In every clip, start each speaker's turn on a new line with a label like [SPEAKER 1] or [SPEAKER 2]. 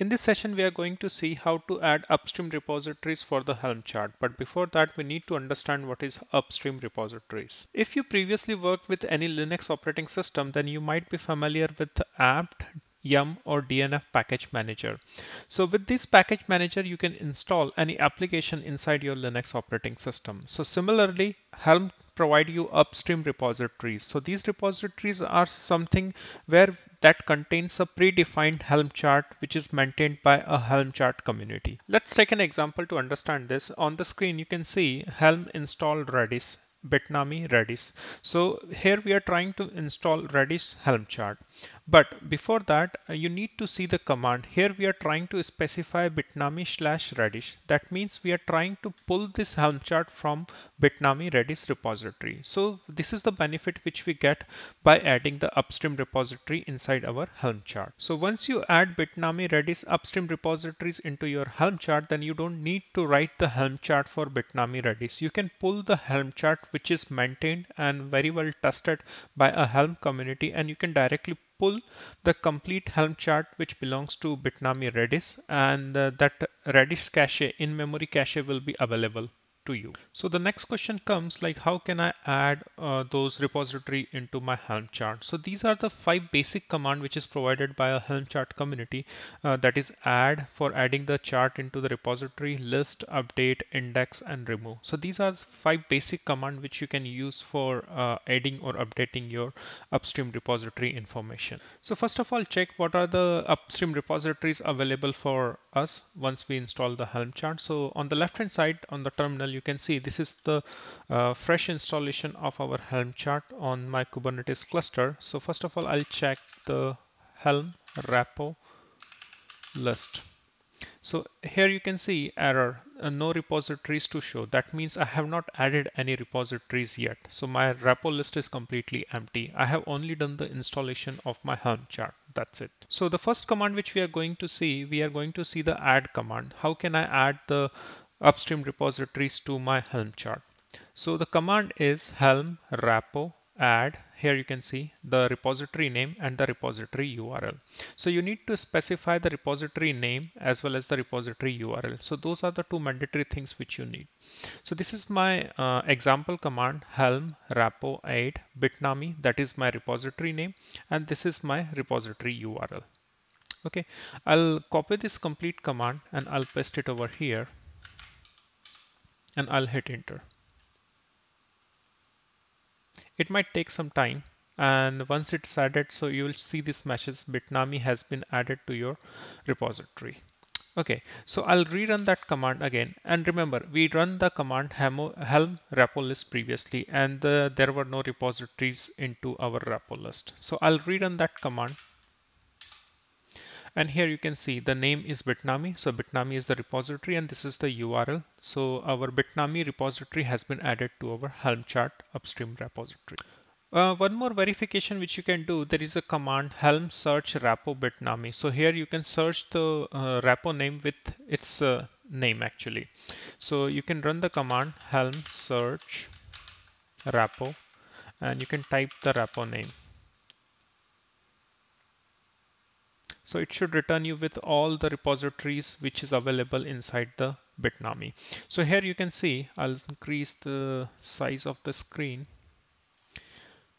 [SPEAKER 1] In this session, we are going to see how to add upstream repositories for the Helm chart. But before that, we need to understand what is upstream repositories. If you previously worked with any Linux operating system, then you might be familiar with apt, yum or dnf package manager. So with this package manager, you can install any application inside your Linux operating system. So similarly, Helm provide you upstream repositories. So these repositories are something where that contains a predefined Helm chart which is maintained by a Helm chart community. Let's take an example to understand this. On the screen you can see Helm install Redis Bitnami Redis. So here we are trying to install Redis Helm chart. But before that, uh, you need to see the command. Here we are trying to specify Bitnami slash Redis. That means we are trying to pull this Helm chart from Bitnami Redis repository. So this is the benefit which we get by adding the upstream repository inside our Helm chart. So once you add Bitnami Redis upstream repositories into your Helm chart, then you don't need to write the Helm chart for Bitnami Redis. You can pull the Helm chart which is maintained and very well tested by a Helm community and you can directly pull the complete Helm chart which belongs to Bitnami Redis and uh, that Redis cache in memory cache will be available to you. So the next question comes like how can I add uh, those repository into my Helm chart? So these are the five basic command which is provided by a Helm chart community uh, that is add for adding the chart into the repository, list, update, index and remove. So these are five basic command which you can use for uh, adding or updating your upstream repository information. So first of all check what are the upstream repositories available for us once we install the Helm chart. So on the left hand side on the terminal you can see this is the uh, fresh installation of our Helm chart on my Kubernetes cluster. So first of all, I'll check the Helm repo list. So here you can see error, uh, no repositories to show. That means I have not added any repositories yet. So my repo list is completely empty. I have only done the installation of my Helm chart. That's it. So the first command which we are going to see, we are going to see the add command. How can I add the upstream repositories to my Helm chart. So the command is helm repo add here you can see the repository name and the repository URL. So you need to specify the repository name as well as the repository URL. So those are the two mandatory things which you need. So this is my uh, example command helm repo add bitnami that is my repository name and this is my repository URL. Okay, I'll copy this complete command and I'll paste it over here and I'll hit enter. It might take some time and once it's added so you will see this message bitnami has been added to your repository. Okay, so I'll rerun that command again. And remember, we run the command helm repo list previously, and the, there were no repositories into our repo list. So I'll rerun that command and here you can see the name is Bitnami. So Bitnami is the repository and this is the URL. So our Bitnami repository has been added to our Helm chart upstream repository. Uh, one more verification which you can do, there is a command helm search repo bitnami. So here you can search the uh, repo name with its uh, name actually. So you can run the command helm search repo and you can type the repo name. So it should return you with all the repositories which is available inside the Bitnami. So here you can see, I'll increase the size of the screen.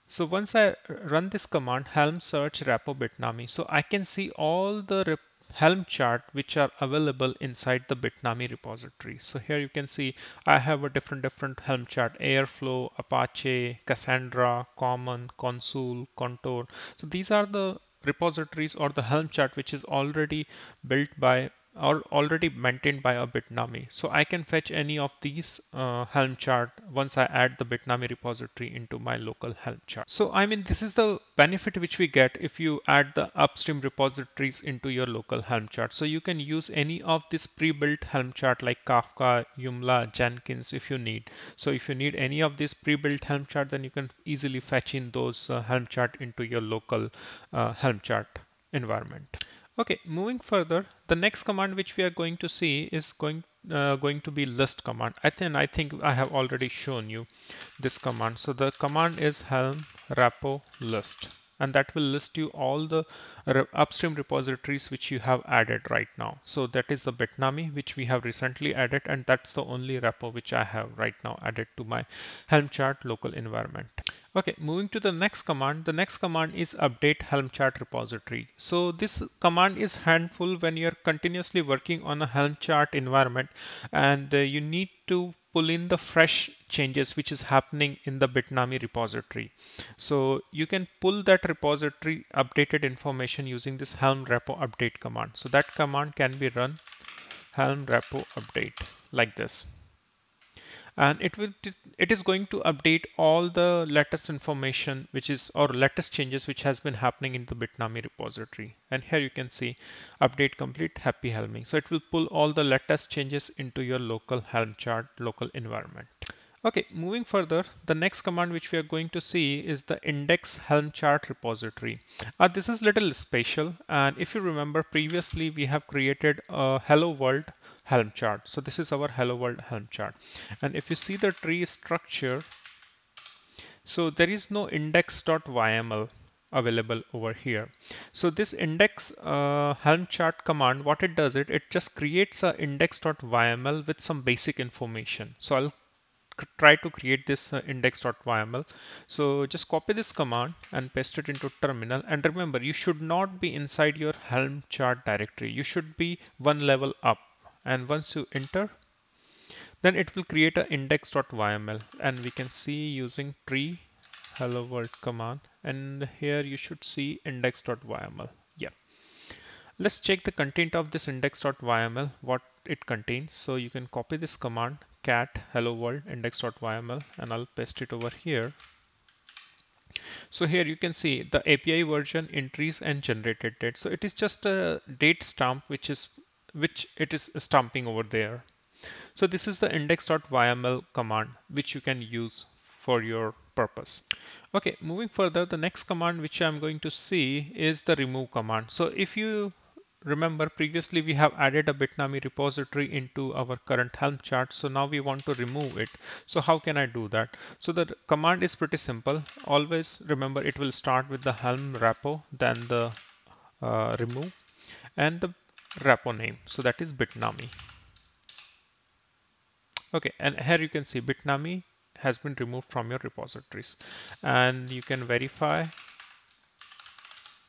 [SPEAKER 1] So once I run this command, helm search repo Bitnami, so I can see all the Helm chart which are available inside the Bitnami repository. So here you can see I have a different different Helm chart, Airflow, Apache, Cassandra, Common, Consul, Contour. So these are the repositories or the Helm chart which is already built by or already maintained by a Bitnami. So I can fetch any of these uh, Helm chart once I add the Bitnami repository into my local Helm chart. So I mean, this is the benefit which we get if you add the upstream repositories into your local Helm chart. So you can use any of this pre-built Helm chart like Kafka, Joomla, Jenkins if you need. So if you need any of this pre-built Helm chart, then you can easily fetch in those uh, Helm chart into your local uh, Helm chart environment. Okay, moving further, the next command which we are going to see is going uh, going to be list command. I think I think I have already shown you this command. So the command is helm repo list and that will list you all the upstream repositories which you have added right now. So that is the Bitnami which we have recently added and that's the only repo which I have right now added to my Helm chart local environment. Okay, moving to the next command. The next command is update Helm chart repository. So this command is handful when you're continuously working on a Helm chart environment and uh, you need to pull in the fresh changes which is happening in the Bitnami repository. So you can pull that repository updated information using this Helm repo update command. So that command can be run Helm repo update like this and it will it is going to update all the latest information which is or latest changes which has been happening in the bitnami repository. And here you can see update complete happy helming so it will pull all the latest changes into your local helm chart local environment Okay, moving further, the next command which we are going to see is the index helm chart repository. Uh, this is a little special and if you remember previously we have created a hello world helm chart. So this is our hello world helm chart. And if you see the tree structure, so there is no index.yml available over here. So this index uh, helm chart command, what it does it, it just creates a index.yml with some basic information. So I'll try to create this uh, index.yml. So just copy this command and paste it into terminal. And remember, you should not be inside your Helm chart directory. You should be one level up. And once you enter, then it will create an index.yml and we can see using tree hello world command and here you should see index.yml yeah let's check the content of this index.yml what it contains so you can copy this command cat hello world index.yml and I'll paste it over here. So here you can see the API version entries and generated date. So it is just a date stamp which is which it is stamping over there. So this is the index.yml command which you can use for your purpose. Okay, moving further, the next command which I'm going to see is the remove command. So if you remember previously we have added a Bitnami repository into our current Helm chart. So now we want to remove it. So how can I do that? So the command is pretty simple. Always remember it will start with the Helm repo, then the uh, remove and the repo name. So that is Bitnami. Okay, and here you can see Bitnami has been removed from your repositories and you can verify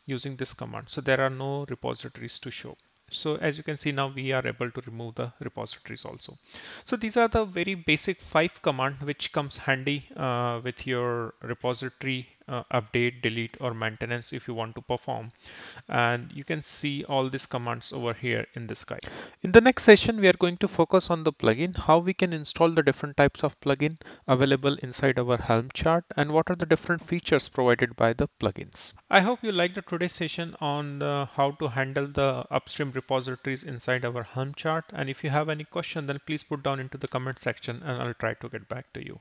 [SPEAKER 1] using this command. So there are no repositories to show. So as you can see now we are able to remove the repositories also. So these are the very basic five command which comes handy uh, with your repository uh, update, delete or maintenance if you want to perform. And you can see all these commands over here in this guide. In the next session, we are going to focus on the plugin, how we can install the different types of plugin available inside our Helm chart and what are the different features provided by the plugins. I hope you liked the today's session on uh, how to handle the upstream repositories inside our Helm chart. And if you have any question, then please put down into the comment section and I'll try to get back to you.